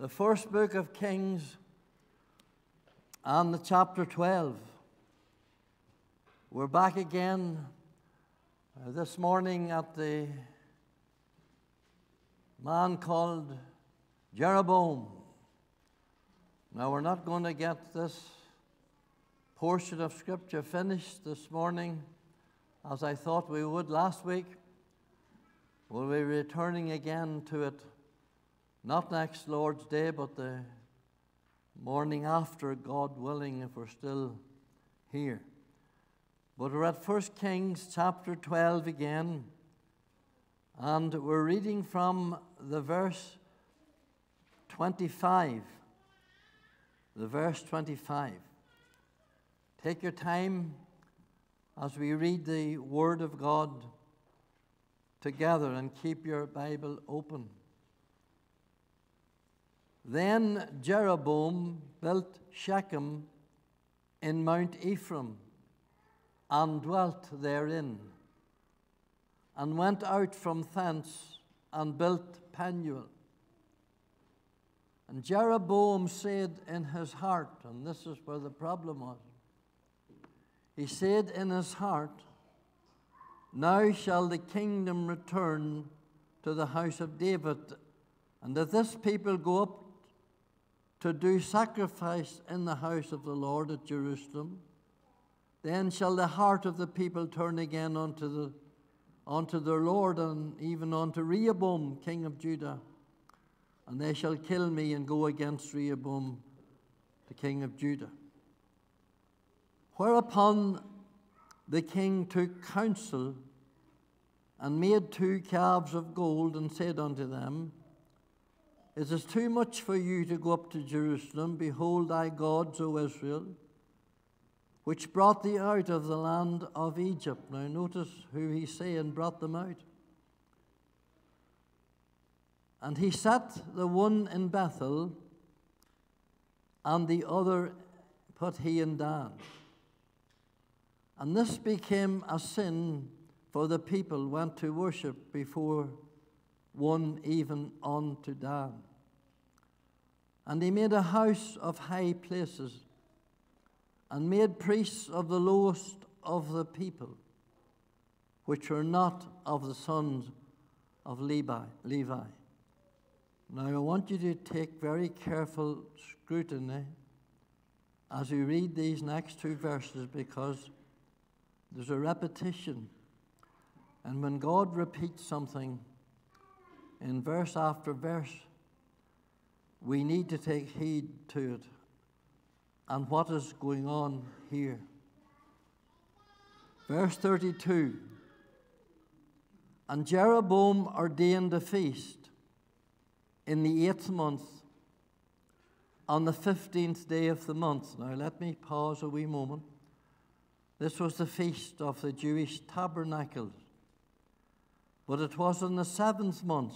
the first book of Kings and the chapter 12. We're back again uh, this morning at the man called Jeroboam. Now, we're not going to get this portion of Scripture finished this morning as I thought we would last week. We'll be returning again to it not next Lord's Day, but the morning after, God willing, if we're still here. But we're at 1 Kings chapter 12 again, and we're reading from the verse 25. The verse 25. Take your time as we read the Word of God together and keep your Bible open. Then Jeroboam built Shechem in Mount Ephraim and dwelt therein, and went out from thence and built Penuel. And Jeroboam said in his heart, and this is where the problem was, he said in his heart, Now shall the kingdom return to the house of David, and if this people go up to do sacrifice in the house of the Lord at Jerusalem, then shall the heart of the people turn again unto, the, unto their Lord and even unto Rehoboam, king of Judah. And they shall kill me and go against Rehoboam, the king of Judah. Whereupon the king took counsel and made two calves of gold and said unto them, it is too much for you to go up to Jerusalem. Behold thy gods, O Israel, which brought thee out of the land of Egypt. Now, notice who he's saying brought them out. And he set the one in Bethel, and the other put he in Dan. And this became a sin, for the people went to worship before one even unto Dan. And he made a house of high places, and made priests of the lowest of the people, which were not of the sons of Levi. Levi. Now I want you to take very careful scrutiny as you read these next two verses because there's a repetition. And when God repeats something, in verse after verse, we need to take heed to it and what is going on here. Verse 32 And Jeroboam ordained a feast in the eighth month on the 15th day of the month. Now, let me pause a wee moment. This was the feast of the Jewish tabernacles. But it was in the seventh month,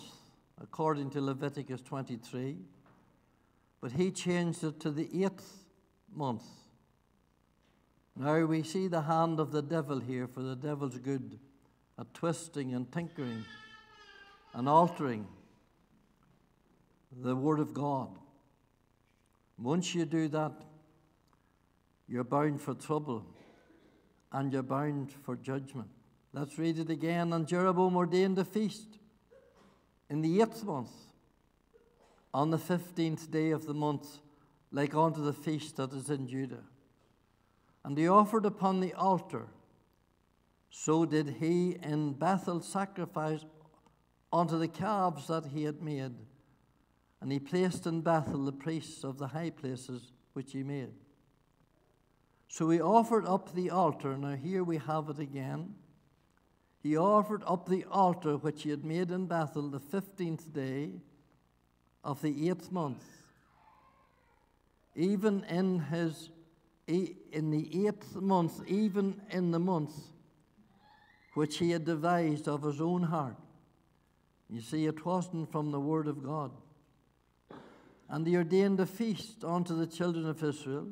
according to Leviticus 23. But he changed it to the eighth month. Now we see the hand of the devil here, for the devil's good at twisting and tinkering and altering the Word of God. Once you do that, you're bound for trouble and you're bound for judgment. Let's read it again. And Jeroboam ordained a feast in the eighth month, on the fifteenth day of the month, like unto the feast that is in Judah. And he offered upon the altar. So did he in Bethel sacrifice unto the calves that he had made. And he placed in Bethel the priests of the high places which he made. So he offered up the altar. Now, here we have it again he offered up the altar which he had made in Bethel the fifteenth day of the eighth month. Even in his in the eighth month, even in the month which he had devised of his own heart. You see, it wasn't from the word of God. And he ordained a feast unto the children of Israel,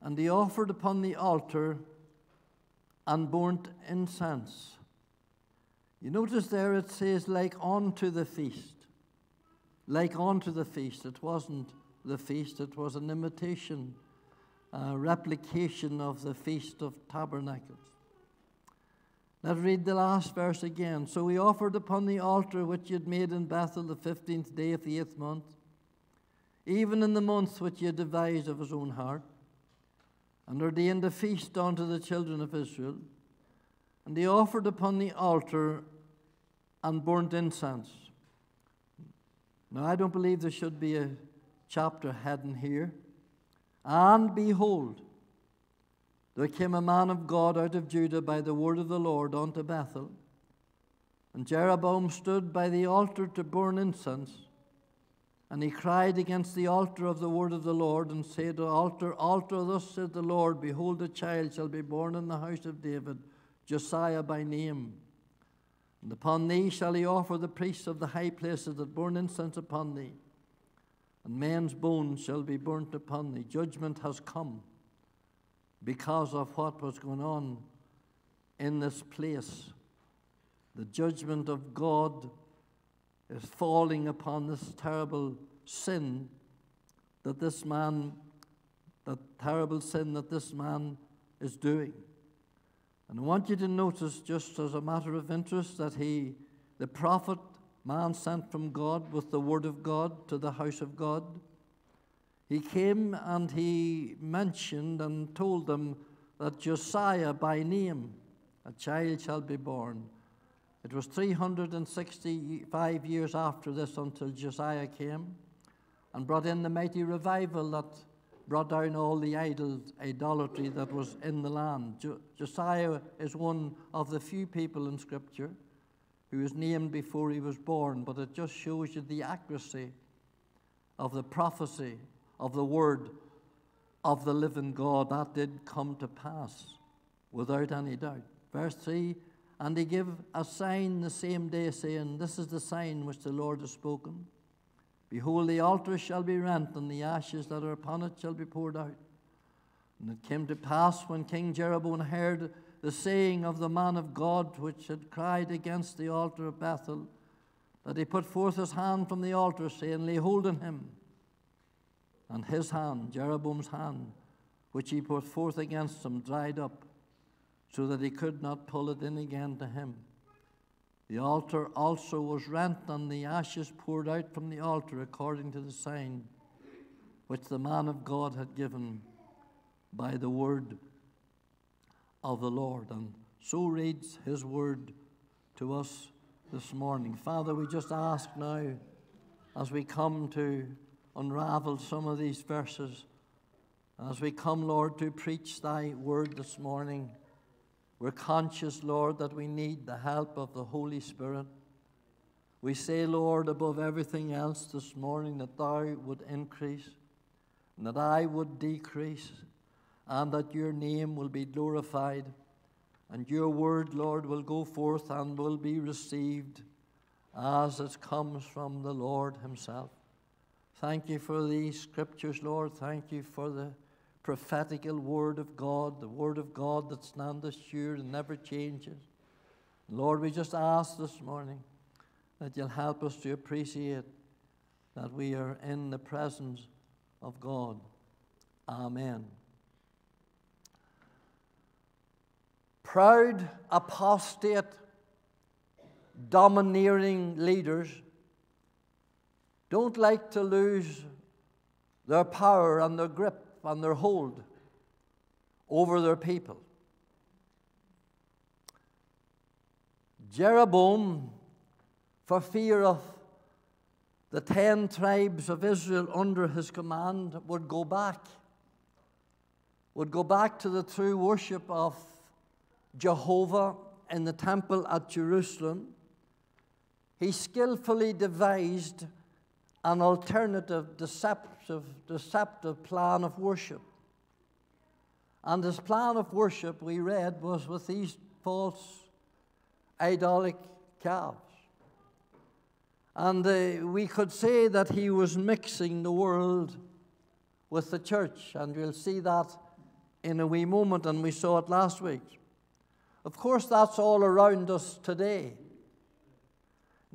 and he offered upon the altar and burnt incense. You notice there it says, like unto the feast. Like unto the feast. It wasn't the feast, it was an imitation, a replication of the Feast of Tabernacles. Let's read the last verse again. So he offered upon the altar which he had made in Bethel the fifteenth day of the eighth month, even in the month which he had devised of his own heart, and ordained a feast unto the children of Israel. And he offered upon the altar and burnt incense. Now, I don't believe there should be a chapter heading here. And behold, there came a man of God out of Judah by the word of the Lord unto Bethel. And Jeroboam stood by the altar to burn incense. And he cried against the altar of the word of the Lord, and said, Altar, altar, thus said the Lord, Behold, a child shall be born in the house of David, Josiah by name. And upon thee shall he offer the priests of the high places that burn incense upon thee. And men's bones shall be burnt upon thee. Judgment has come because of what was going on in this place. The judgment of God is falling upon this terrible sin that this man, that terrible sin that this man is doing. And I want you to notice, just as a matter of interest, that he, the prophet, man sent from God with the word of God to the house of God, he came and he mentioned and told them that Josiah by name, a child shall be born. It was 365 years after this until Josiah came and brought in the mighty revival that brought down all the idols, idolatry that was in the land. Jo- Josiah is one of the few people in Scripture who was named before he was born, but it just shows you the accuracy of the prophecy of the word of the living God. That did come to pass without any doubt. Verse 3 And he gave a sign the same day, saying, This is the sign which the Lord has spoken. Behold, the altar shall be rent, and the ashes that are upon it shall be poured out. And it came to pass when King Jeroboam heard the saying of the man of God which had cried against the altar of Bethel, that he put forth his hand from the altar, saying, Lay hold on him and his hand, Jeroboam's hand, which he put forth against him, dried up, so that he could not pull it in again to him. The altar also was rent, and the ashes poured out from the altar according to the sign which the man of God had given by the word of the Lord. And so reads his word to us this morning. Father, we just ask now, as we come to unravel some of these verses. As we come, Lord, to preach thy word this morning, we're conscious, Lord, that we need the help of the Holy Spirit. We say, Lord, above everything else this morning, that thou would increase, and that I would decrease, and that your name will be glorified, and your word, Lord, will go forth and will be received as it comes from the Lord Himself. Thank you for these scriptures, Lord. Thank you for the prophetical word of God, the word of God that standeth sure and never changes. Lord, we just ask this morning that you'll help us to appreciate that we are in the presence of God. Amen. Proud, apostate, domineering leaders don't like to lose their power and their grip and their hold over their people. Jeroboam, for fear of the ten tribes of Israel under his command, would go back, would go back to the true worship of Jehovah in the temple at Jerusalem. He skillfully devised an alternative, deceptive, deceptive plan of worship. And this plan of worship we read was with these false idolic calves. And uh, we could say that he was mixing the world with the church, and we'll see that in a wee moment, and we saw it last week. Of course, that's all around us today.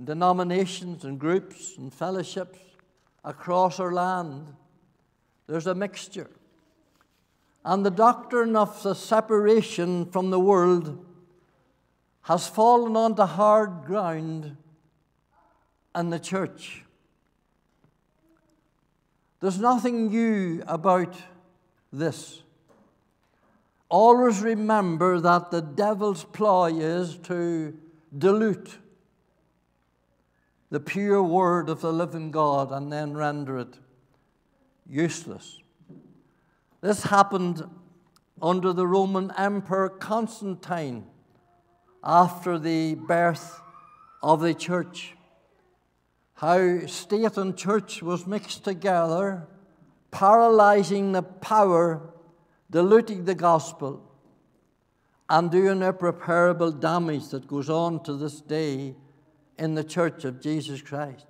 Denominations and groups and fellowships across our land. There's a mixture. And the doctrine of the separation from the world has fallen onto hard ground in the church. There's nothing new about this. Always remember that the devil's ploy is to dilute the pure word of the living God and then render it useless. This happened under the Roman Emperor Constantine after the birth of the church. How state and church was mixed together, paralyzing the power diluting the gospel, and doing irreparable damage that goes on to this day in the church of Jesus Christ.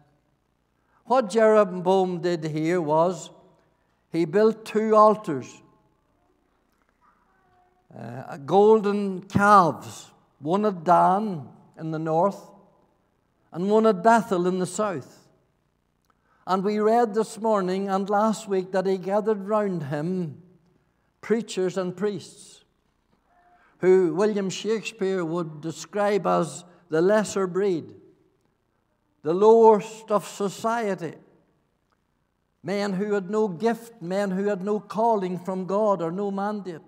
What Jeroboam did here was he built two altars, uh, golden calves, one at Dan in the north and one at Bethel in the south. And we read this morning and last week that he gathered round him preachers and priests, who William Shakespeare would describe as the lesser breed, the lowest of society. Men who had no gift, men who had no calling from God or no mandate.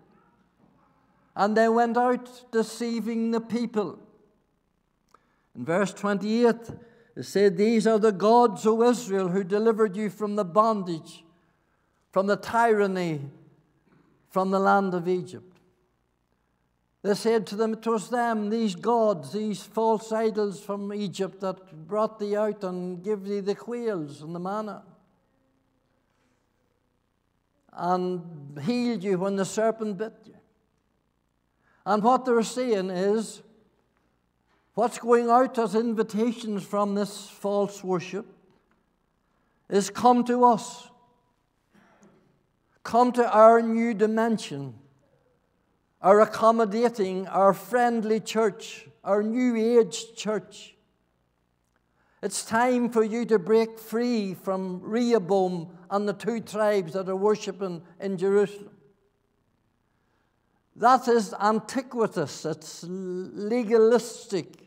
And they went out deceiving the people. In verse 28, it said, These are the gods, O Israel, who delivered you from the bondage, from the tyranny from the land of Egypt. They said to them, It was them, these gods, these false idols from Egypt, that brought thee out and gave thee the quails and the manna, and healed you when the serpent bit you. And what they're saying is, what's going out as invitations from this false worship is come to us come to our new dimension, our accommodating, our friendly church, our new age church. It's time for you to break free from Rehoboam and the two tribes that are worshiping in Jerusalem. That is antiquitous, it's legalistic.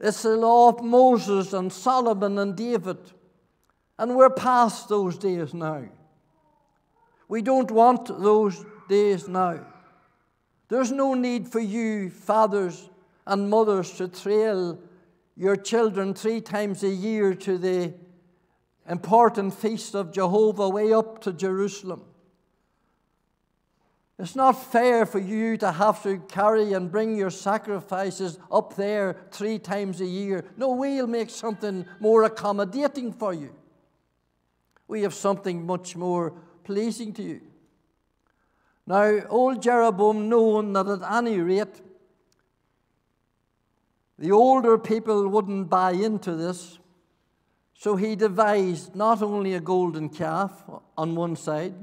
It's the law of Moses and Solomon and David. And we're past those days now. We don't want those days now. There's no need for you, fathers and mothers, to trail your children three times a year to the important feast of Jehovah way up to Jerusalem. It's not fair for you to have to carry and bring your sacrifices up there three times a year. No, we'll make something more accommodating for you we have something much more pleasing to you. Now, old Jeroboam, knowing that at any rate the older people wouldn't buy into this, so he devised not only a golden calf on one side,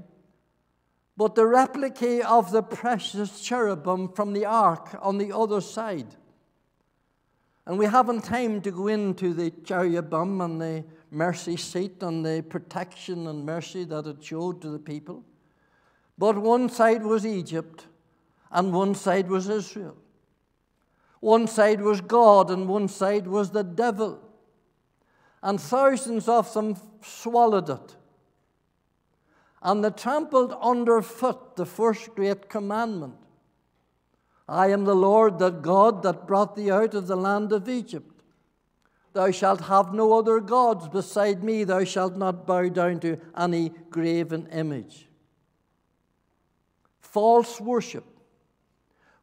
but the replica of the precious cherubim from the ark on the other side. And we haven't time to go into the cherubim and the mercy seat and the protection and mercy that it showed to the people. But one side was Egypt and one side was Israel. One side was God and one side was the devil. And thousands of them swallowed it. And they trampled underfoot the first great commandment I am the Lord that God that brought thee out of the land of Egypt. Thou shalt have no other gods beside me. Thou shalt not bow down to any graven image. False worship,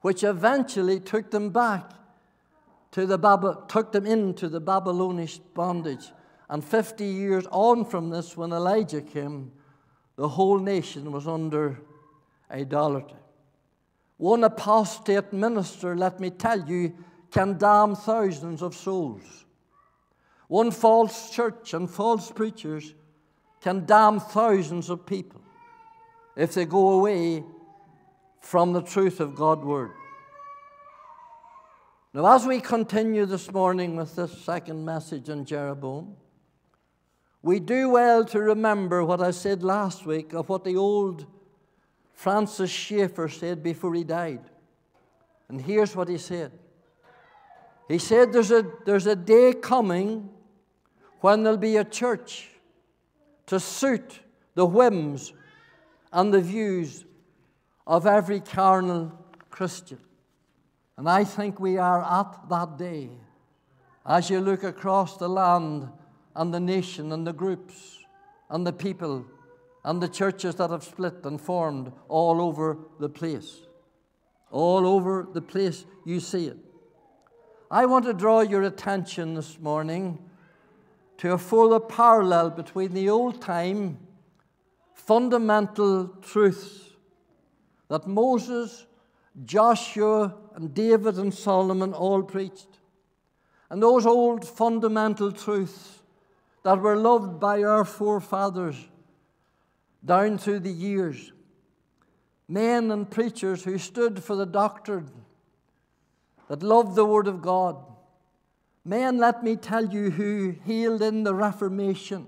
which eventually took them back to the Bab- took them into the Babylonish bondage. And 50 years on from this, when Elijah came, the whole nation was under idolatry. One apostate minister, let me tell you, can damn thousands of souls. One false church and false preachers can damn thousands of people if they go away from the truth of God's word. Now, as we continue this morning with this second message on Jeroboam, we do well to remember what I said last week of what the old Francis Schaeffer said before he died. And here's what he said He said, There's a, there's a day coming when there'll be a church to suit the whims and the views of every carnal Christian. And I think we are at that day as you look across the land and the nation and the groups and the people and the churches that have split and formed all over the place. All over the place, you see it. I want to draw your attention this morning to a fuller parallel between the old time fundamental truths that Moses, Joshua, and David and Solomon all preached, and those old fundamental truths that were loved by our forefathers down through the years. Men and preachers who stood for the doctrine that loved the Word of God. Men, let me tell you, who healed in the Reformation.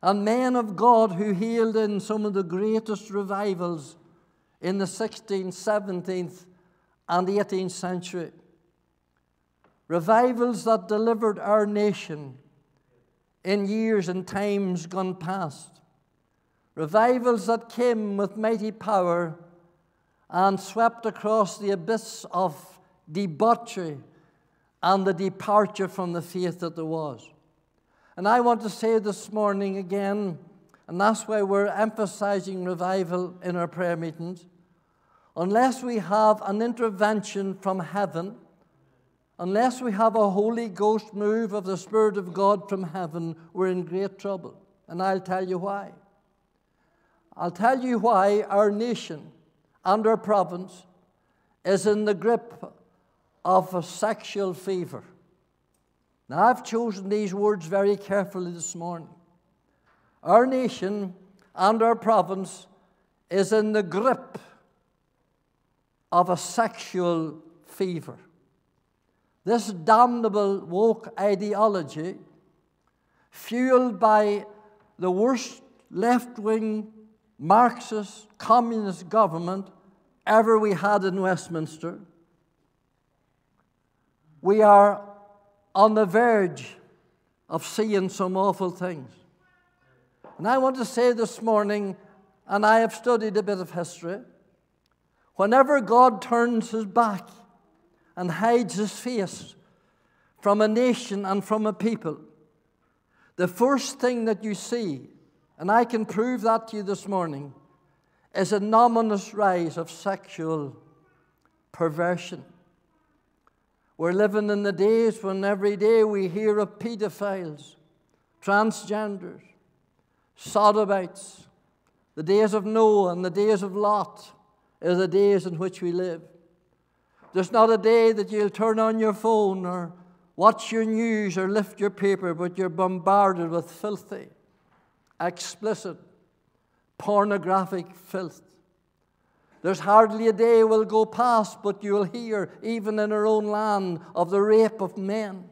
And men of God who healed in some of the greatest revivals in the 16th, 17th, and 18th century. Revivals that delivered our nation in years and times gone past. Revivals that came with mighty power and swept across the abyss of debauchery and the departure from the faith that there was. And I want to say this morning again, and that's why we're emphasizing revival in our prayer meetings. Unless we have an intervention from heaven, unless we have a Holy Ghost move of the Spirit of God from heaven, we're in great trouble. And I'll tell you why. I'll tell you why our nation and our province is in the grip of a sexual fever. Now, I've chosen these words very carefully this morning. Our nation and our province is in the grip of a sexual fever. This damnable woke ideology, fueled by the worst left wing Marxist communist government ever we had in Westminster. We are on the verge of seeing some awful things. And I want to say this morning, and I have studied a bit of history, whenever God turns his back and hides his face from a nation and from a people, the first thing that you see and I can prove that to you this morning, is an ominous rise of sexual perversion. We're living in the days when every day we hear of pedophiles, transgenders, sodomites. The days of Noah and the days of Lot are the days in which we live. There's not a day that you'll turn on your phone or watch your news or lift your paper, but you're bombarded with filthy, explicit, pornographic filth. There's hardly a day will go past, but you'll hear, even in our own land, of the rape of men,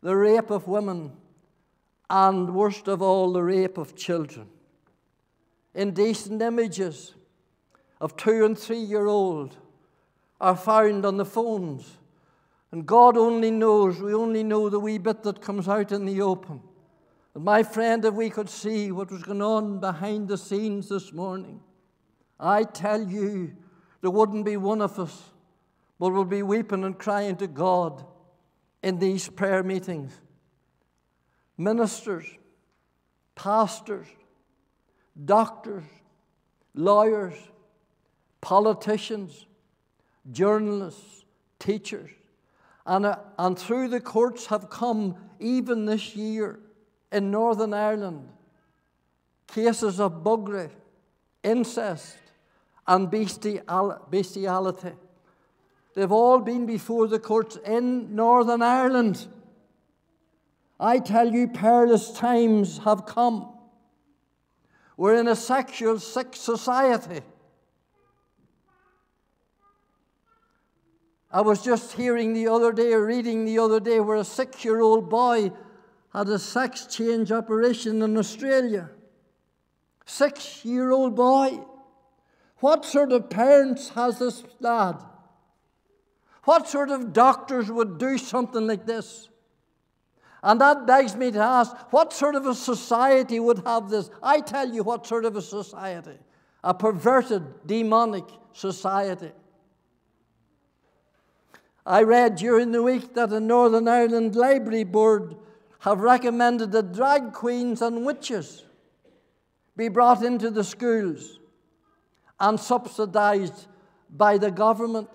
the rape of women, and worst of all, the rape of children. Indecent images of two and three year old are found on the phones. And God only knows, we only know the wee bit that comes out in the open. And my friend, if we could see what was going on behind the scenes this morning, I tell you, there wouldn't be one of us but would be weeping and crying to God in these prayer meetings. Ministers, pastors, doctors, lawyers, politicians, journalists, teachers, and, uh, and through the courts have come even this year in Northern Ireland cases of buggery, incest, and bestiality. They've all been before the courts in Northern Ireland. I tell you, perilous times have come. We're in a sexual sick society. I was just hearing the other day, reading the other day, where a six year old boy had a sex change operation in Australia. Six year old boy. What sort of parents has this lad? What sort of doctors would do something like this? And that begs me to ask what sort of a society would have this? I tell you, what sort of a society? A perverted, demonic society. I read during the week that the Northern Ireland Library Board have recommended that drag queens and witches be brought into the schools and subsidized by the government.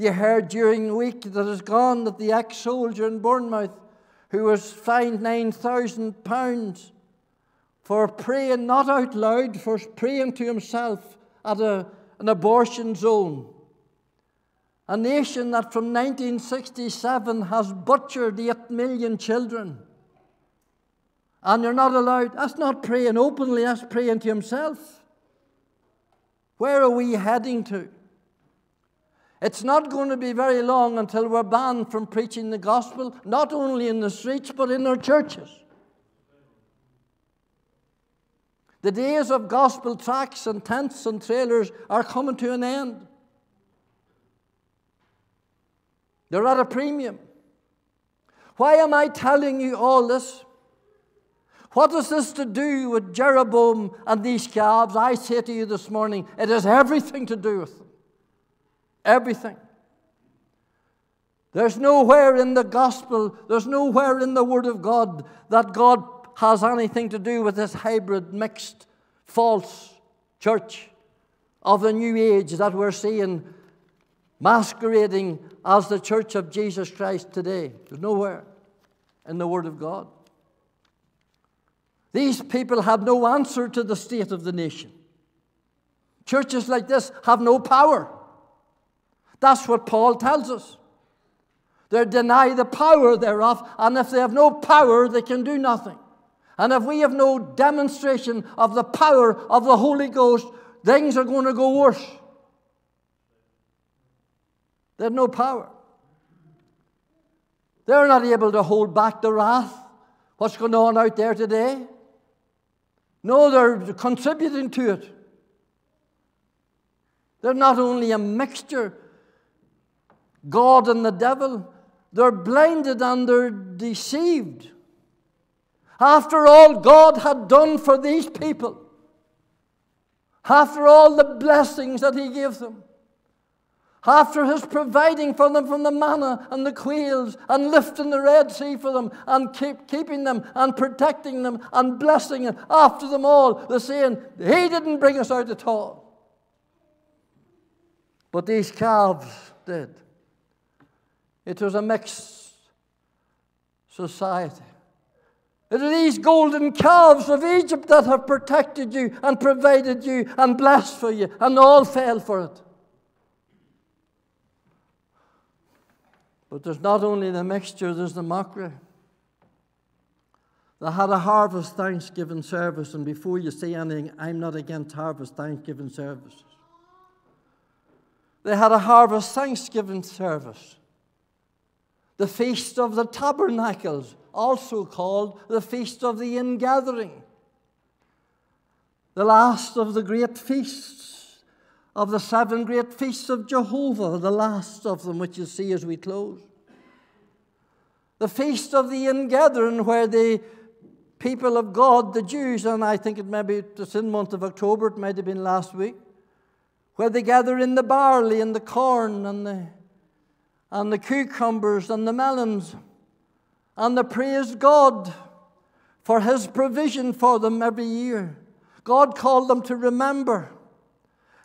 You heard during the week that has gone that the ex soldier in Bournemouth, who was fined £9,000 for praying not out loud, for praying to himself at a, an abortion zone a nation that from 1967 has butchered 8 million children. And you're not allowed, that's not praying openly, that's praying to himself. Where are we heading to? It's not going to be very long until we're banned from preaching the gospel, not only in the streets, but in our churches. The days of gospel tracts and tents and trailers are coming to an end. They're at a premium. Why am I telling you all this? What has this to do with Jeroboam and these calves? I say to you this morning, it has everything to do with them. Everything. There's nowhere in the gospel, there's nowhere in the Word of God that God has anything to do with this hybrid, mixed, false church of the new age that we're seeing masquerading as the church of Jesus Christ today. There's nowhere in the Word of God. These people have no answer to the state of the nation. Churches like this have no power. That's what Paul tells us. They deny the power thereof, and if they have no power, they can do nothing. And if we have no demonstration of the power of the Holy Ghost, things are going to go worse. They have no power. They're not able to hold back the wrath. What's going on out there today? No, they're contributing to it. They're not only a mixture, God and the devil, they're blinded and they're deceived. After all God had done for these people, after all the blessings that He gave them, after his providing for them from the manna and the quails and lifting the Red Sea for them and keep, keeping them and protecting them and blessing them, after them all, the saying, He didn't bring us out at all. But these calves did. It was a mixed society. It are these golden calves of Egypt that have protected you and provided you and blessed for you, and all fell for it. But there's not only the mixture, there's the mockery. They had a harvest thanksgiving service, and before you say anything, I'm not against harvest thanksgiving services. They had a harvest thanksgiving service. The Feast of the Tabernacles, also called the Feast of the Ingathering. The last of the great feasts of the seven great feasts of Jehovah, the last of them, which you see as we close. The feast of the ingathering, where the people of God, the Jews, and I think it maybe it's in the month of October, it might have been last week, where they gather in the barley and the corn and the, and the cucumbers and the melons, and they praise God for His provision for them every year. God called them to remember.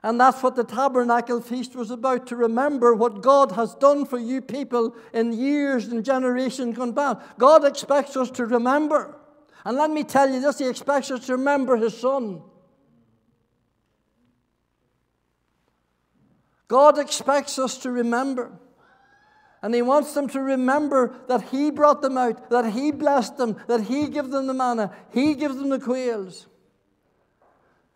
And that's what the tabernacle feast was about to remember what God has done for you people in years and generations gone by. God expects us to remember. And let me tell you this He expects us to remember His Son. God expects us to remember. And He wants them to remember that He brought them out, that He blessed them, that He gave them the manna, He gives them the quails.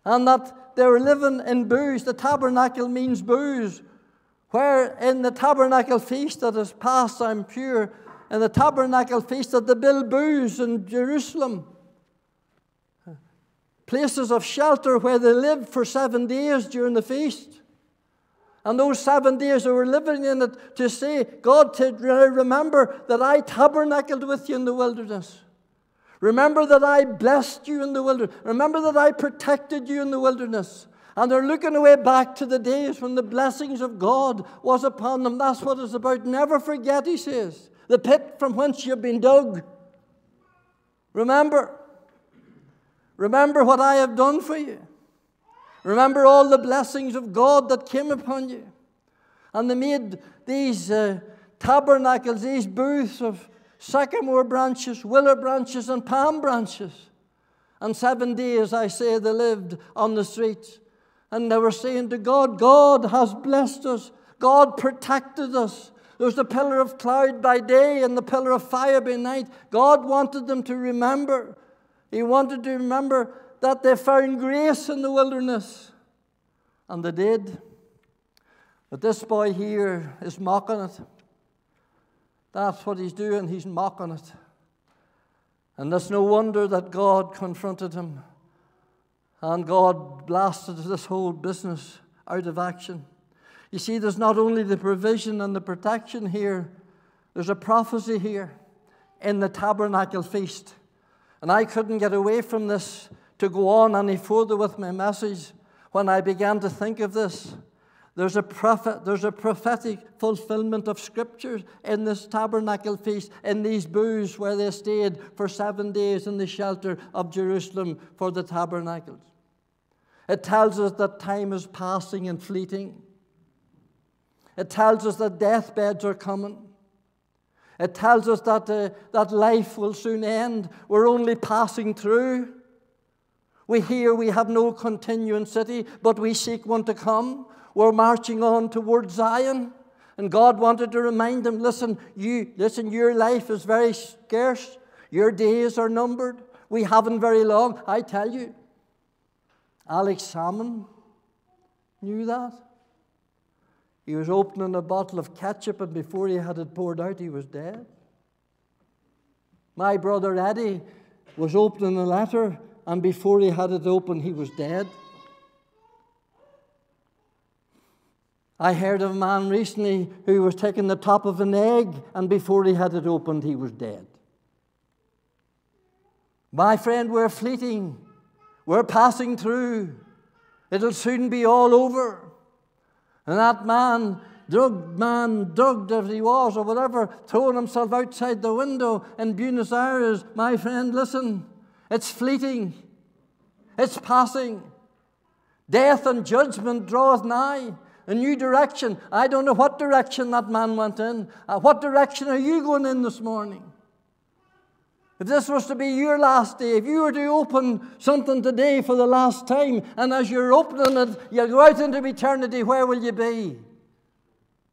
And that they were living in booths. The tabernacle means booths, Where in the tabernacle feast that is past, I'm pure, in the tabernacle feast that they build booths in Jerusalem, places of shelter where they lived for seven days during the feast. And those seven days they were living in it to say, God, to remember that I tabernacled with you in the wilderness. Remember that I blessed you in the wilderness. Remember that I protected you in the wilderness. And they're looking away back to the days when the blessings of God was upon them. That's what it's about. Never forget, he says, the pit from whence you've been dug. Remember. Remember what I have done for you. Remember all the blessings of God that came upon you. And they made these uh, tabernacles, these booths of sycamore branches, willow branches, and palm branches. And seven days, I say, they lived on the streets. And they were saying to God, God has blessed us. God protected us. There was the pillar of cloud by day and the pillar of fire by night. God wanted them to remember. He wanted to remember that they found grace in the wilderness. And they did. But this boy here is mocking it. That's what he's doing. He's mocking it. And it's no wonder that God confronted him. And God blasted this whole business out of action. You see, there's not only the provision and the protection here, there's a prophecy here in the tabernacle feast. And I couldn't get away from this to go on any further with my message when I began to think of this. There's a, prophet, there's a prophetic fulfillment of scriptures in this tabernacle feast, in these booths where they stayed for seven days in the shelter of Jerusalem for the tabernacles. It tells us that time is passing and fleeting. It tells us that deathbeds are coming. It tells us that, uh, that life will soon end. We're only passing through. We hear we have no continuing city, but we seek one to come. We're marching on towards Zion. And God wanted to remind them listen, you, listen, your life is very scarce. Your days are numbered. We haven't very long. I tell you, Alex Salmond knew that. He was opening a bottle of ketchup, and before he had it poured out, he was dead. My brother Eddie was opening a letter and before he had it open, he was dead. I heard of a man recently who was taking the top of an egg, and before he had it opened, he was dead. My friend, we're fleeting. We're passing through. It'll soon be all over. And that man, drugged man, drugged as he was, or whatever, throwing himself outside the window in Buenos Aires, my friend, listen. It's fleeting, it's passing. Death and judgment draweth nigh. A new direction. I don't know what direction that man went in. Uh, what direction are you going in this morning? If this was to be your last day, if you were to open something today for the last time, and as you're opening it, you go out into eternity, where will you be?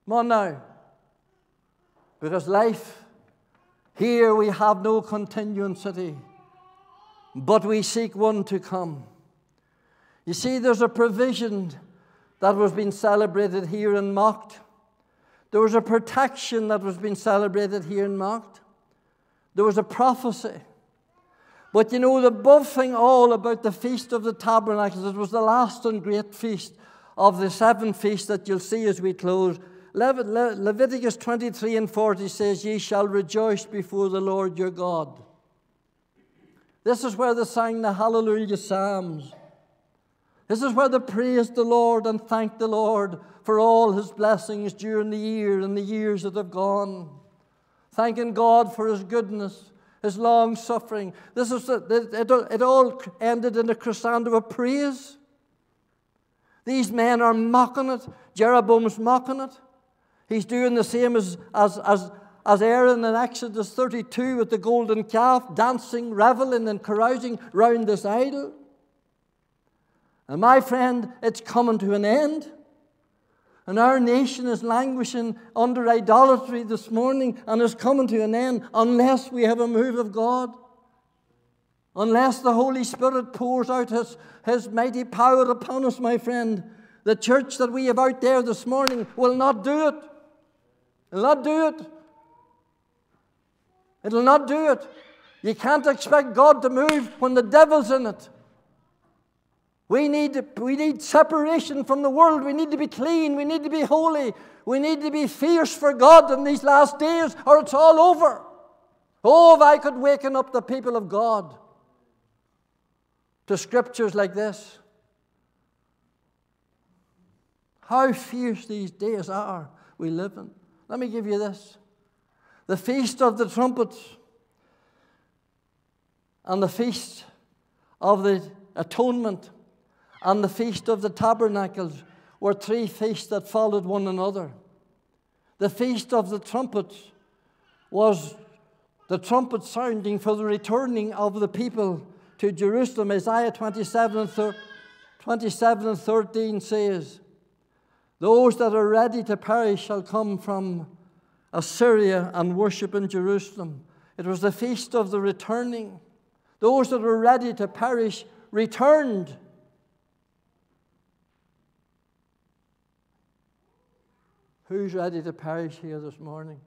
Come on now. Because life, here we have no continuity but we seek one to come. You see, there's a provision that was being celebrated here and mocked. There was a protection that was being celebrated here and mocked. There was a prophecy. But you know, the above thing all about the Feast of the Tabernacles, it was the last and great feast of the seven feasts that you'll see as we close. Leviticus 23 and 40 says, Ye shall rejoice before the Lord your God. This is where they sang the Hallelujah Psalms. This is where they praised the Lord and thanked the Lord for all his blessings during the year and the years that have gone. Thanking God for his goodness, his long suffering. This is it, it, all ended in a crescendo of praise. These men are mocking it. Jeroboam's mocking it. He's doing the same as, as, as, as Aaron in Exodus 32 with the golden calf, dancing, reveling, and carousing round this idol. And my friend, it's coming to an end. And our nation is languishing under idolatry this morning and is coming to an end unless we have a move of God. Unless the Holy Spirit pours out his, his mighty power upon us, my friend, The church that we have out there this morning will not do it. It'll not do it. It'll not do it. You can't expect God to move when the devil's in it. We need, we need separation from the world. We need to be clean. We need to be holy. We need to be fierce for God in these last days, or it's all over. Oh, if I could waken up the people of God to scriptures like this. How fierce these days are we live in. Let me give you this the Feast of the Trumpets and the Feast of the Atonement and the Feast of the Tabernacles were three feasts that followed one another. The Feast of the Trumpets was the trumpet sounding for the returning of the people to Jerusalem. Isaiah 27 and, thir- 27 and 13 says, Those that are ready to perish shall come from Assyria and worship in Jerusalem. It was the feast of the returning. Those that were ready to perish returned. Who's ready to perish here this morning?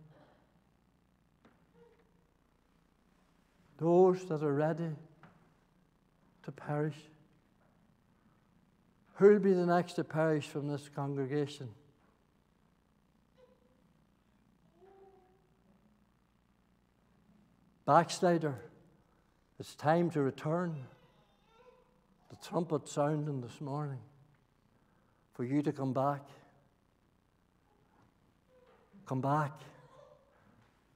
Those that are ready to perish. Who'll be the next to perish from this congregation? Backslider, it's time to return. The trumpet sounding this morning for you to come back. Come back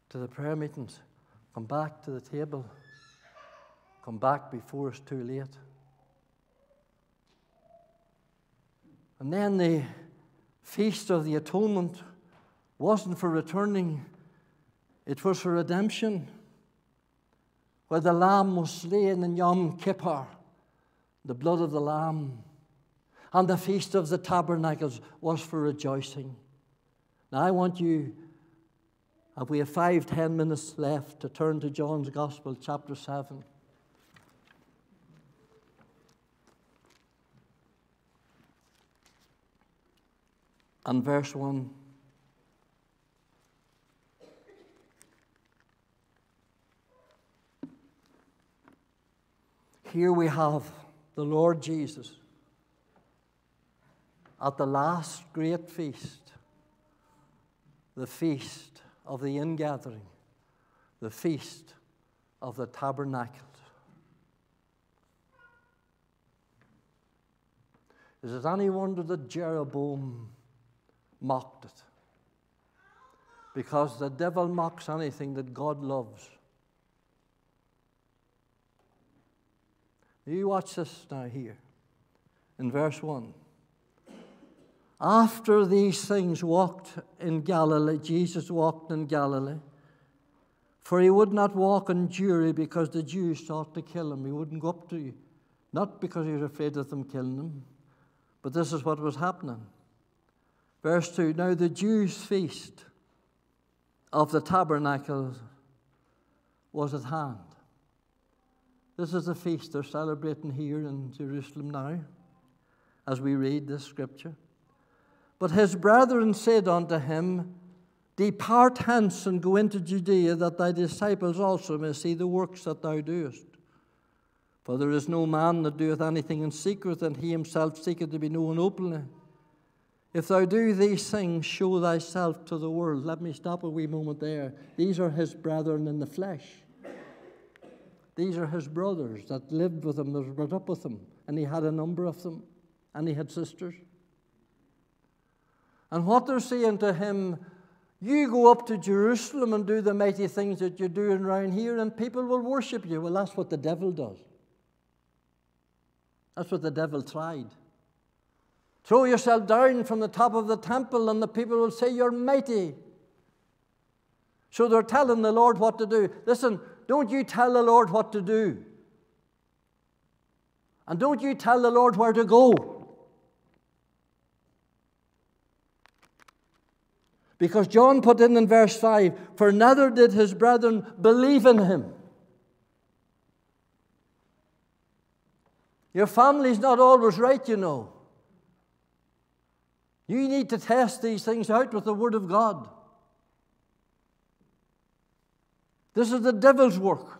to the prayer meetings. Come back to the table. Come back before it's too late. And then the feast of the atonement wasn't for returning, it was for redemption, where the lamb was slain in Yom Kippur, the blood of the lamb. And the feast of the tabernacles was for rejoicing. Now, I want you, if we have five, ten minutes left, to turn to John's Gospel, chapter 7. and verse 1. Here we have the Lord Jesus at the last great feast, the feast of the ingathering, the feast of the tabernacle. Is it any wonder that Jeroboam mocked it. Because the devil mocks anything that God loves. You watch this now here in verse 1. After these things walked in Galilee, Jesus walked in Galilee. For he would not walk in Jewry because the Jews sought to kill him. He wouldn't go up to you. Not because he was afraid of them killing him, but this is what was happening. Verse 2 Now the Jews' feast of the tabernacle was at hand. This is the feast they're celebrating here in Jerusalem now, as we read this scripture. But his brethren said unto him, Depart hence and go into Judea, that thy disciples also may see the works that thou doest. For there is no man that doeth anything in secret, and he himself seeketh to be known openly. If thou do these things, show thyself to the world. Let me stop a wee moment there. These are his brethren in the flesh. These are his brothers that lived with him, that was brought up with him, and he had a number of them, and he had sisters. And what they're saying to him, you go up to Jerusalem and do the mighty things that you're doing around here, and people will worship you. Well, that's what the devil does. That's what the devil tried. Throw yourself down from the top of the temple, and the people will say, You're mighty. So they're telling the Lord what to do. Listen, don't you tell the Lord what to do. And don't you tell the Lord where to go. Because John put in in verse 5 For neither did his brethren believe in him. Your family's not always right, you know. You need to test these things out with the Word of God. This is the devil's work.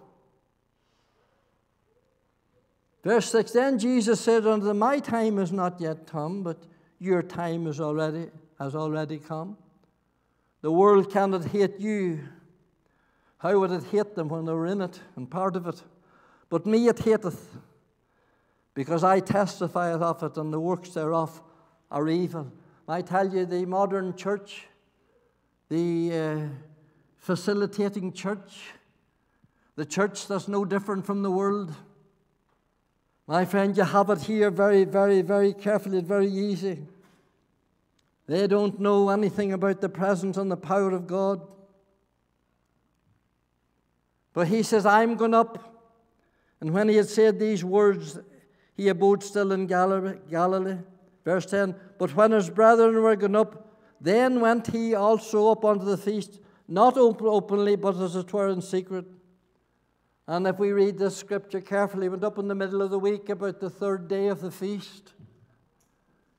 Verse 6 Then Jesus said unto them, My time is not yet come, but your time is already, has already come. The world cannot hate you. How would it hate them when they were in it and part of it? But me it hateth, because I testify of it, and the works thereof are evil. I tell you, the modern church, the uh, facilitating church, the church that's no different from the world, my friend, you have it here very, very, very carefully, very easy. They don't know anything about the presence and the power of God. But he says, I'm going up. And when he had said these words, he abode still in Galilee. Verse 10 But when his brethren were gone up, then went he also up unto the feast, not openly, but as it were in secret. And if we read this scripture carefully, went up in the middle of the week about the third day of the feast.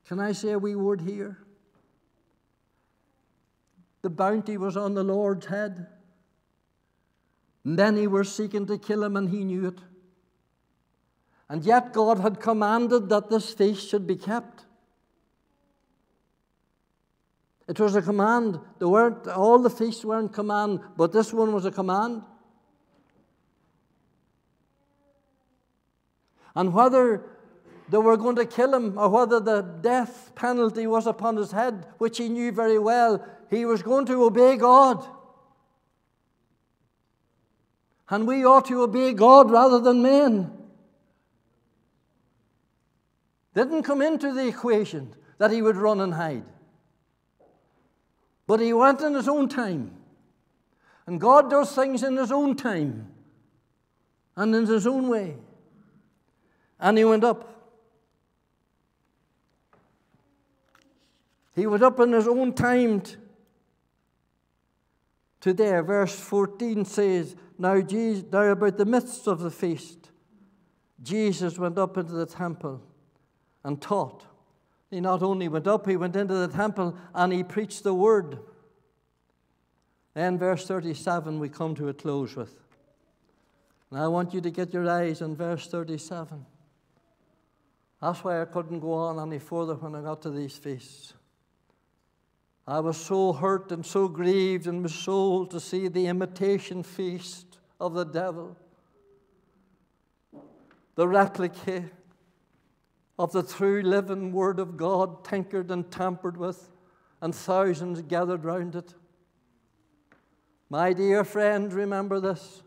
Can I say a wee word here? The bounty was on the Lord's head. Many were seeking to kill him, and he knew it. And yet God had commanded that this feast should be kept. It was a command. There weren't, all the feasts weren't command, but this one was a command. And whether they were going to kill him or whether the death penalty was upon his head, which he knew very well, he was going to obey God. And we ought to obey God rather than men. Didn't come into the equation that he would run and hide. But he went in his own time. And God does things in his own time and in his own way. And he went up. He went up in his own time to there. Verse 14 says, now, Jesus, now about the midst of the feast, Jesus went up into the temple and taught. He not only went up, he went into the temple and he preached the word. Then, verse 37, we come to a close with. And I want you to get your eyes on verse 37. That's why I couldn't go on any further when I got to these feasts. I was so hurt and so grieved in my soul to see the imitation feast of the devil, the replica of the true living Word of God, tinkered and tampered with, and thousands gathered round it. My dear friend, remember this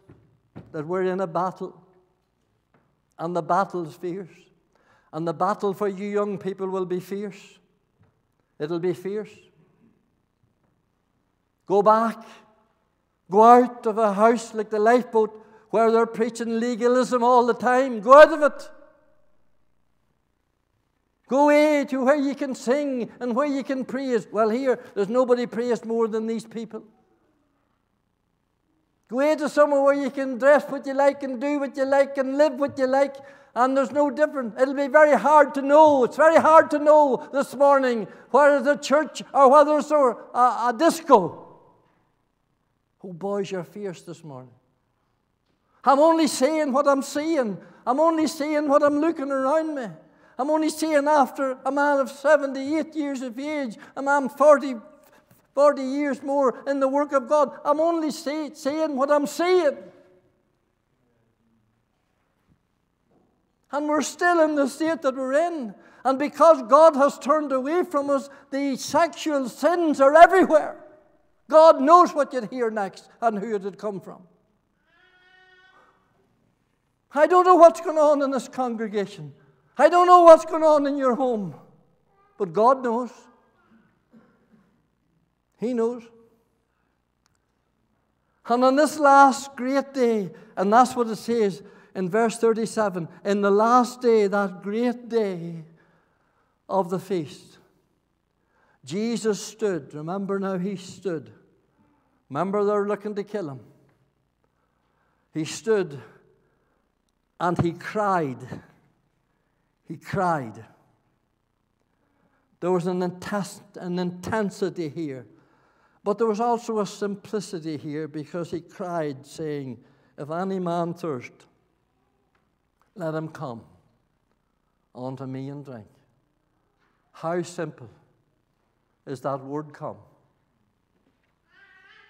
that we're in a battle, and the battle's fierce. And the battle for you young people will be fierce. It'll be fierce. Go back. Go out of a house like the lifeboat where they're preaching legalism all the time. Go out of it. Go away to where you can sing and where you can praise. Well, here, there's nobody praised more than these people. Go away to somewhere where you can dress what you like and do what you like and live what you like and there's no difference. It'll be very hard to know. It's very hard to know this morning whether it's a church or whether it's a, a, a disco. Oh, boys, you're fierce this morning. I'm only saying what I'm seeing. I'm only saying what I'm looking around me. I'm only saying after a man of 78 years of age, a man 40, 40 years more in the work of God, I'm only say, saying what I'm seeing. And we're still in the state that we're in. And because God has turned away from us, the sexual sins are everywhere. God knows what you'd hear next and who it'd come from. I don't know what's going on in this congregation. I don't know what's going on in your home. But God knows. He knows. And on this last great day, and that's what it says in verse 37 in the last day, that great day of the feast, Jesus stood. Remember now, he stood. Remember, they're looking to kill him. He stood and he cried. He cried. There was an, an intensity here. But there was also a simplicity here because he cried, saying, If any man thirst, let him come unto me and drink. How simple is that word come?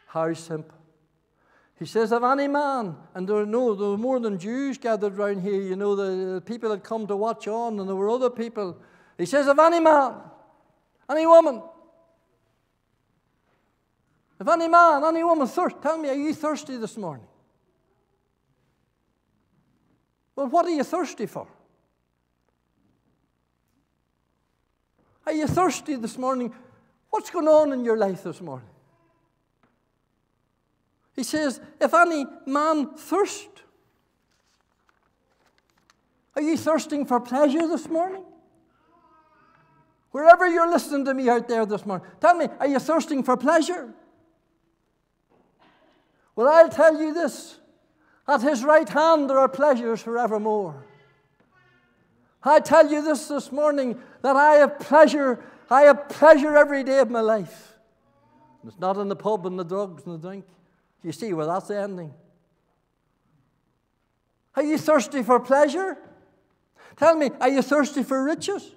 How simple. He says, If any man, and there, no, there were more than Jews gathered around here, you know, the, the people had come to watch on, and there were other people. He says, If any man, any woman, if any man, any woman thirst, tell me, are you thirsty this morning? Well, what are you thirsty for? Are you thirsty this morning? What's going on in your life this morning? He says, If any man thirst, are you thirsting for pleasure this morning? Wherever you're listening to me out there this morning, tell me, are you thirsting for pleasure? Well, I'll tell you this at his right hand there are pleasures forevermore. I tell you this this morning that I have pleasure, I have pleasure every day of my life. It's not in the pub and the drugs and the drink. You see where that's ending. Are you thirsty for pleasure? Tell me, are you thirsty for riches?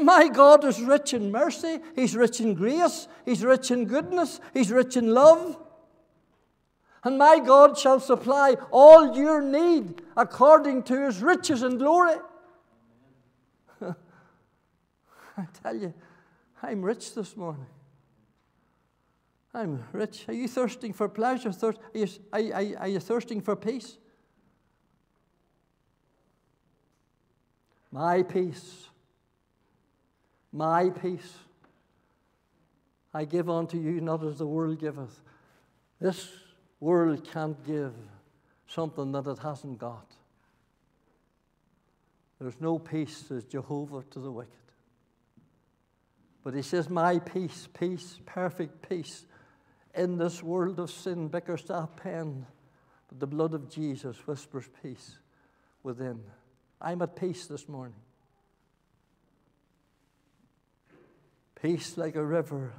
My God is rich in mercy, He's rich in grace, He's rich in goodness, He's rich in love. And my God shall supply all your need according to His riches and glory. I tell you, I'm rich this morning. I'm rich. Are you thirsting for pleasure? Thirst, are, you, are, are you thirsting for peace? My peace my peace I give unto you, not as the world giveth. This world can't give something that it hasn't got. There's no peace, says Jehovah to the wicked. But he says, My peace, peace, perfect peace in this world of sin, Bickersteth pen, but the blood of Jesus whispers peace within. I'm at peace this morning. Peace like a river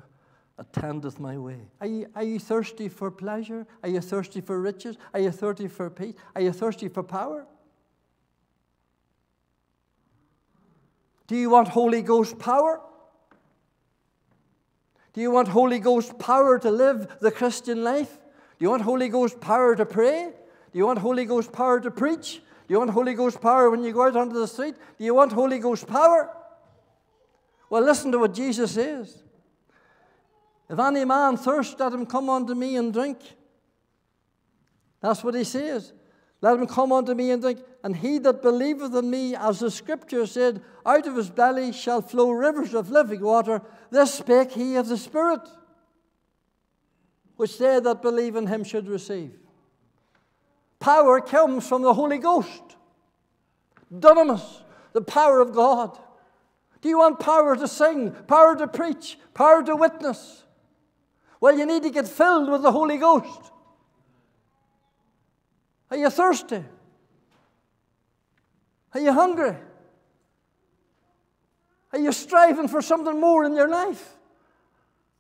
attendeth my way. Are you, are you thirsty for pleasure? Are you thirsty for riches? Are you thirsty for peace? Are you thirsty for power? Do you want Holy Ghost power? Do you want Holy Ghost power to live the Christian life? Do you want Holy Ghost power to pray? Do you want Holy Ghost power to preach? Do you want Holy Ghost power when you go out onto the street? Do you want Holy Ghost power? Well, listen to what Jesus says. If any man thirst, let him come unto me and drink. That's what he says. Let him come unto me and drink. And he that believeth in me, as the scripture said, out of his belly shall flow rivers of living water. This spake he of the Spirit, which they that believe in him should receive. Power comes from the Holy Ghost. Dunamis, the power of God. Do you want power to sing, power to preach, power to witness? Well, you need to get filled with the Holy Ghost. Are you thirsty? Are you hungry? Are you striving for something more in your life?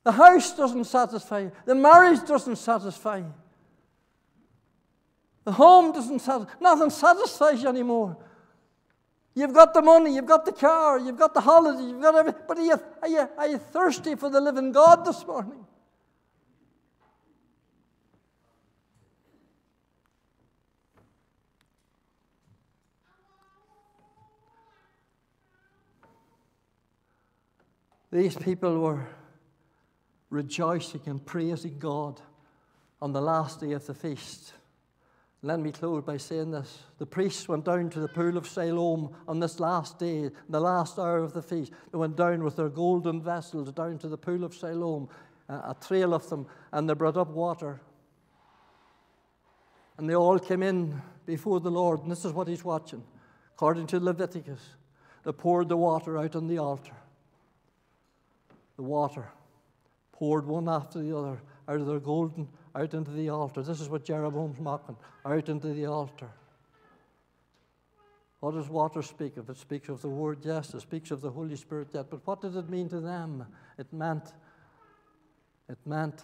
The house doesn't satisfy you. The marriage doesn't satisfy you. The home doesn't satisfy. Nothing satisfies you anymore. You've got the money, you've got the car, you've got the holiday, you've got everything. But are you, are you, are you thirsty for the living God this morning? These people were rejoicing and praising God on the last day of the feast. Let me close by saying this. The priests went down to the pool of Siloam on this last day, the last hour of the feast. They went down with their golden vessels down to the pool of Siloam, a trail of them, and they brought up water. And they all came in before the Lord, and this is what he's watching. According to Leviticus, they poured the water out on the altar. The water poured one after the other out of their golden out into the altar. This is what Jeroboam's mocking out into the altar. What does water speak of? It speaks of the Word, yes. It speaks of the Holy Spirit, yet. But what did it mean to them? It meant, it meant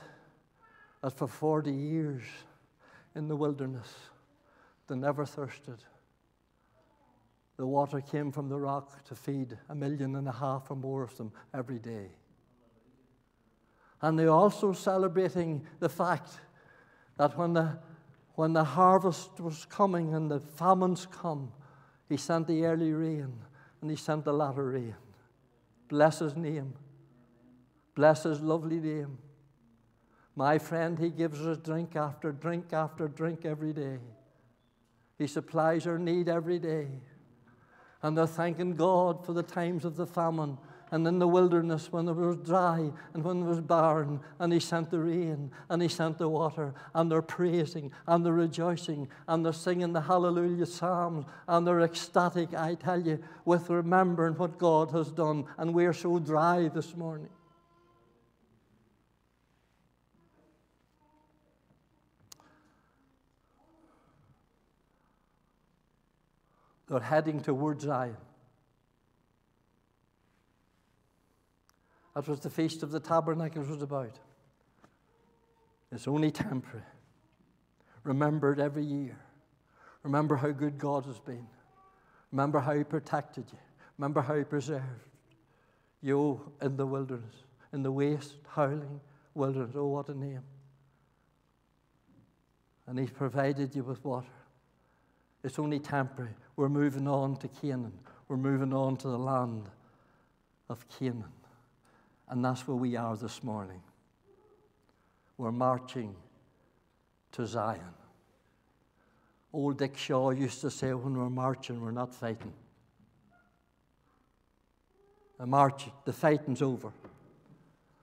that for 40 years in the wilderness, they never thirsted. The water came from the rock to feed a million and a half or more of them every day. And they're also celebrating the fact that when the, when the harvest was coming and the famines come, he sent the early rain and he sent the latter rain. Bless his name. Bless his lovely name. My friend, he gives us drink after drink after drink every day. He supplies our need every day. And they're thanking God for the times of the famine and in the wilderness when it was dry and when it was barren, and He sent the rain and He sent the water, and they're praising and they're rejoicing and they're singing the Hallelujah Psalms and they're ecstatic, I tell you, with remembering what God has done. And we're so dry this morning. They're heading towards Zion. That was the Feast of the Tabernacles was about. It's only temporary. Remember it every year. Remember how good God has been. Remember how He protected you. Remember how He preserved you in the wilderness, in the waste, howling wilderness. Oh, what a name. And He's provided you with water. It's only temporary. We're moving on to Canaan. We're moving on to the land of Canaan. And that's where we are this morning. We're marching to Zion. Old Dick Shaw used to say, when we're marching, we're not fighting. The march, the fighting's over.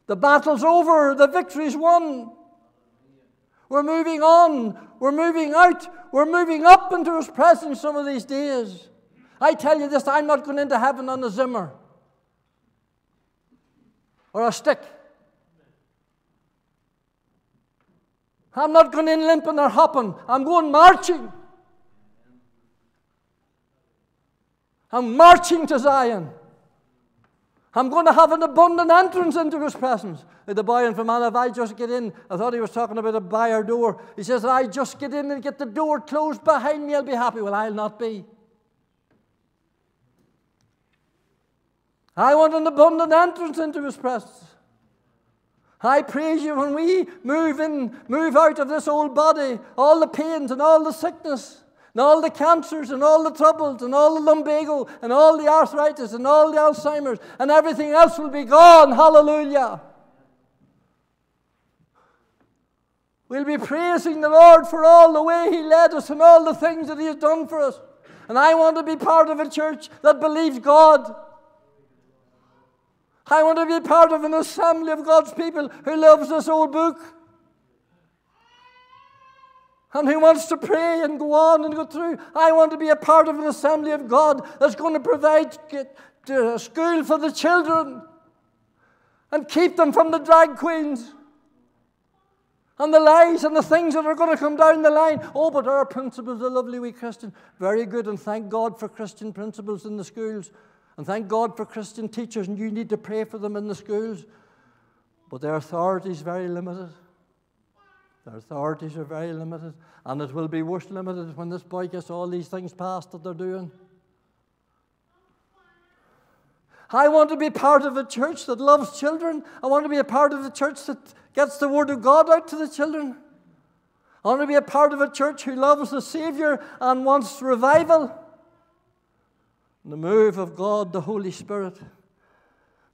The battle's over. The victory's won. We're moving on. We're moving out. We're moving up into His presence some of these days. I tell you this I'm not going into heaven on a Zimmer or a stick. I'm not going in limping or hopping. I'm going marching. I'm marching to Zion. I'm going to have an abundant entrance into his presence. The boy in Fermanagh, if I just get in, I thought he was talking about a byre door. He says, I just get in and get the door closed behind me, I'll be happy. Well, I'll not be. I want an abundant entrance into his presence. I praise you when we move in, move out of this old body, all the pains and all the sickness, and all the cancers and all the troubles and all the lumbago and all the arthritis and all the Alzheimer's and everything else will be gone. Hallelujah. We'll be praising the Lord for all the way He led us and all the things that He has done for us. And I want to be part of a church that believes God. I want to be part of an assembly of God's people who loves this old book and who wants to pray and go on and go through. I want to be a part of an assembly of God that's going to provide a school for the children and keep them from the drag queens and the lies and the things that are going to come down the line. Oh, but our principles are lovely, we Christian. Very good, and thank God for Christian principles in the schools. And thank God for Christian teachers, and you need to pray for them in the schools. But their authority is very limited. Their authorities are very limited, and it will be worse limited when this boy gets all these things passed that they're doing. I want to be part of a church that loves children. I want to be a part of a church that gets the Word of God out to the children. I want to be a part of a church who loves the Savior and wants revival the move of God, the Holy Spirit.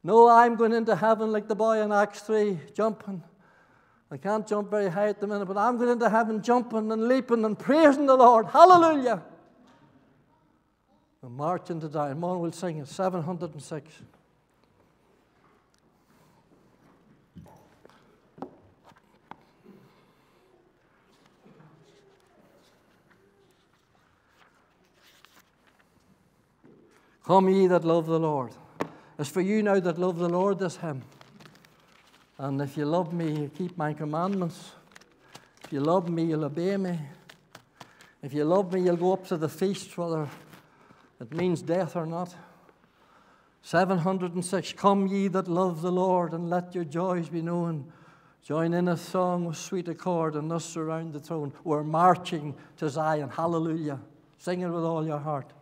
No, I'm going into heaven like the boy in Acts 3, jumping. I can't jump very high at the minute, but I'm going into heaven jumping and leaping and praising the Lord. Hallelujah. And marching to die. Come on, we'll sing it. 706. Come, ye that love the Lord. It's for you now that love the Lord, this hymn. And if you love me, you keep my commandments. If you love me, you'll obey me. If you love me, you'll go up to the feast, whether It means death or not. 706 Come ye that love the Lord, and let your joys be known. Join in a song with sweet accord, and thus surround the throne. We're marching to Zion. Hallelujah. Sing it with all your heart.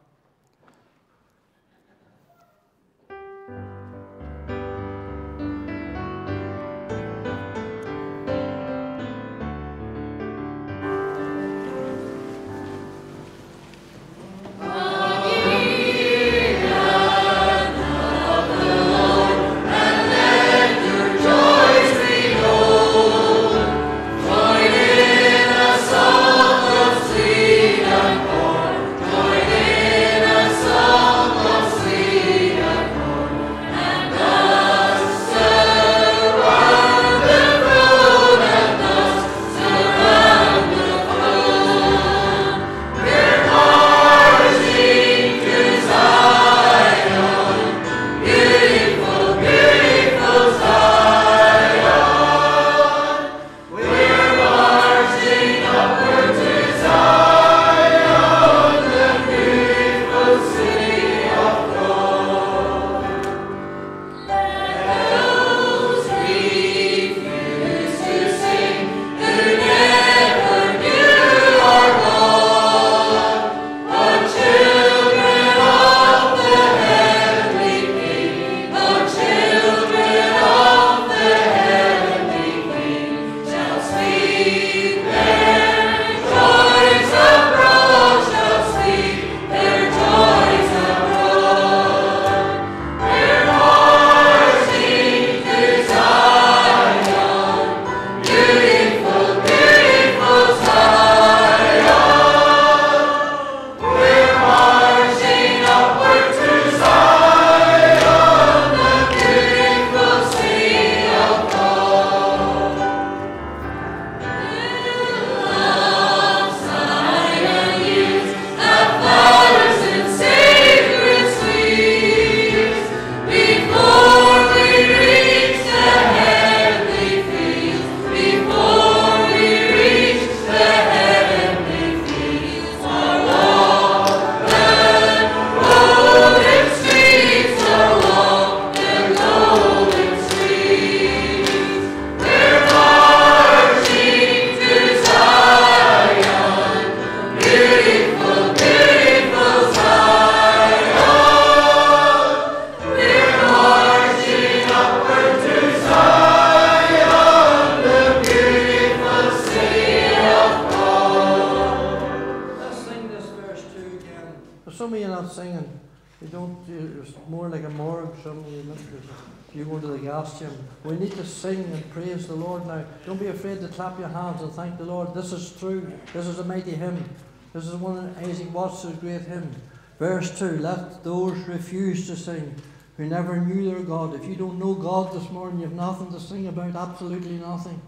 Clap your hands and thank the Lord. This is true. This is a mighty hymn. This is one of Isaac Watts' great hymn. Verse 2 Let those refuse to sing who never knew their God. If you don't know God this morning, you have nothing to sing about, absolutely nothing.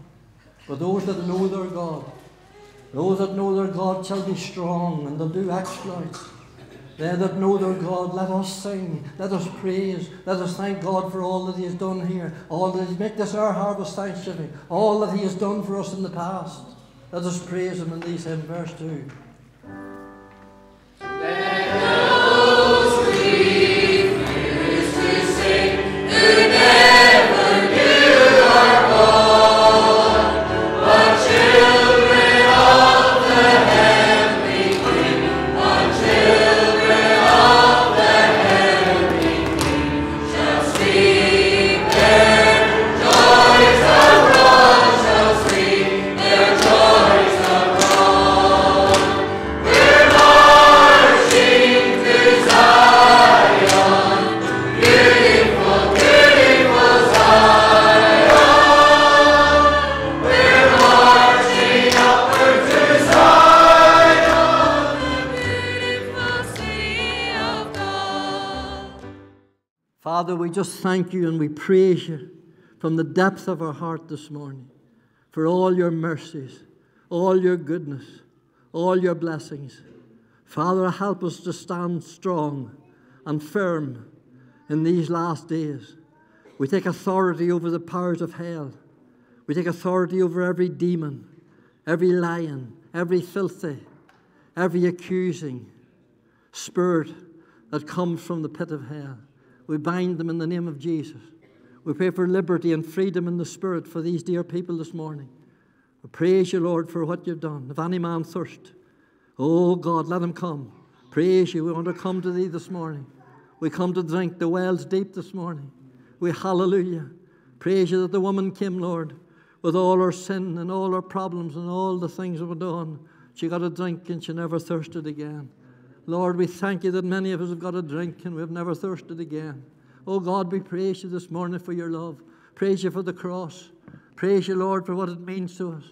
But those that know their God, those that know their God shall be strong and they'll do exploits. They that know their God, let us sing, let us praise, let us thank God for all that He has done here, all that He make this our harvest thanksgiving, all that He has done for us in the past. Let us praise Him in these hymn, verse 2. Father, we just thank you and we praise you from the depth of our heart this morning for all your mercies, all your goodness, all your blessings. Father, help us to stand strong and firm in these last days. We take authority over the powers of hell. We take authority over every demon, every lion, every filthy, every accusing spirit that comes from the pit of hell. We bind them in the name of Jesus. We pray for liberty and freedom in the Spirit for these dear people this morning. We praise you, Lord, for what you've done. If any man thirst, oh God, let him come. Praise you. We want to come to thee this morning. We come to drink the wells deep this morning. We hallelujah. Praise you that the woman came, Lord, with all her sin and all her problems and all the things that were done. She got a drink and she never thirsted again. Lord, we thank you that many of us have got a drink and we've never thirsted again. Oh God, we praise you this morning for your love. Praise you for the cross. Praise you, Lord, for what it means to us.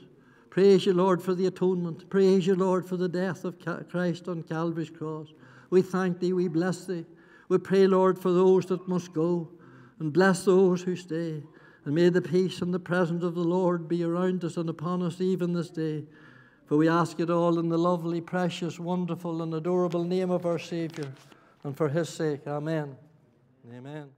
Praise you, Lord, for the atonement. Praise you, Lord, for the death of Christ on Calvary's cross. We thank thee, we bless thee. We pray, Lord, for those that must go, and bless those who stay. And may the peace and the presence of the Lord be around us and upon us even this day. For we ask it all in the lovely, precious, wonderful, and adorable name of our Saviour, and for his sake. Amen. Amen.